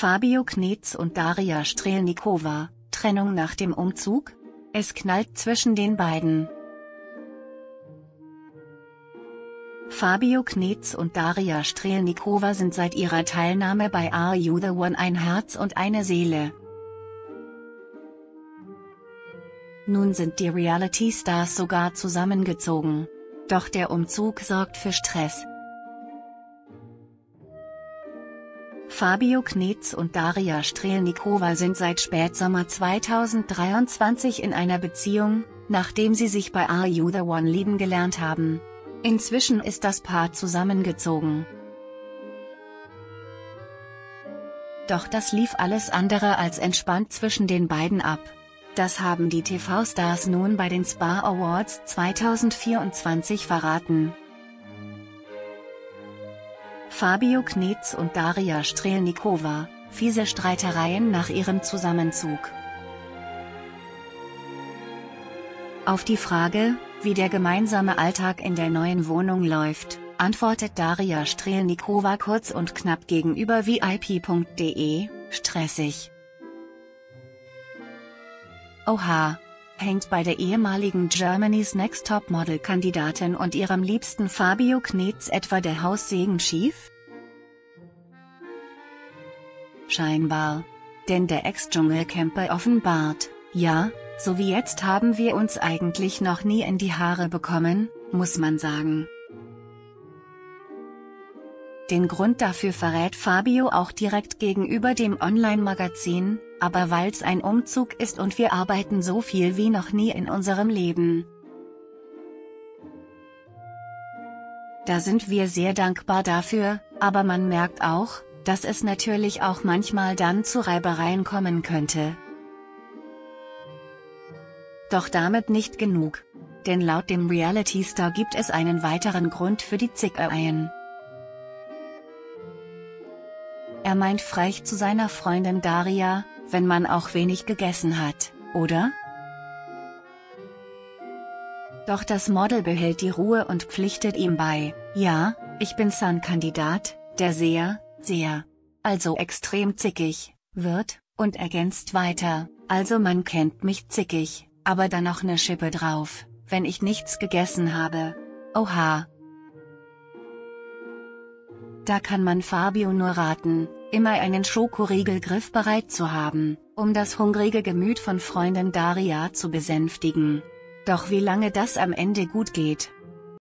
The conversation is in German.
Fabio Knetz und Daria Strelnikova, Trennung nach dem Umzug? Es knallt zwischen den beiden. Fabio Knetz und Daria Strelnikova sind seit ihrer Teilnahme bei Are You The One ein Herz und eine Seele. Nun sind die Reality-Stars sogar zusammengezogen. Doch der Umzug sorgt für Stress. Fabio Knetz und Daria Strelnikova sind seit Spätsommer 2023 in einer Beziehung, nachdem sie sich bei Are You The One lieben gelernt haben. Inzwischen ist das Paar zusammengezogen. Doch das lief alles andere als entspannt zwischen den beiden ab. Das haben die TV-Stars nun bei den Spa Awards 2024 verraten. Fabio Knetz und Daria Strelnikova, fiese Streitereien nach ihrem Zusammenzug. Auf die Frage, wie der gemeinsame Alltag in der neuen Wohnung läuft, antwortet Daria Strelnikova kurz und knapp gegenüber VIP.de, stressig. Oha. Hängt bei der ehemaligen Germany's Next Top Model Kandidatin und ihrem liebsten Fabio Knetz etwa der Haussegen schief? Scheinbar. Denn der Ex-Dschungelcamper offenbart, ja, so wie jetzt haben wir uns eigentlich noch nie in die Haare bekommen, muss man sagen. Den Grund dafür verrät Fabio auch direkt gegenüber dem Online-Magazin, aber weil's ein Umzug ist und wir arbeiten so viel wie noch nie in unserem Leben. Da sind wir sehr dankbar dafür, aber man merkt auch, dass es natürlich auch manchmal dann zu Reibereien kommen könnte. Doch damit nicht genug. Denn laut dem Reality-Star gibt es einen weiteren Grund für die Zickereien. Er meint frech zu seiner Freundin Daria, wenn man auch wenig gegessen hat, oder? Doch das Model behält die Ruhe und pflichtet ihm bei, ja, ich bin Sun-Kandidat, der sehr, sehr, also extrem zickig, wird, und ergänzt weiter, also man kennt mich zickig, aber dann noch ne Schippe drauf, wenn ich nichts gegessen habe. Oha. Da kann man Fabio nur raten, immer einen Schokoriegel griffbereit zu haben, um das hungrige Gemüt von Freundin Daria zu besänftigen. Doch wie lange das am Ende gut geht,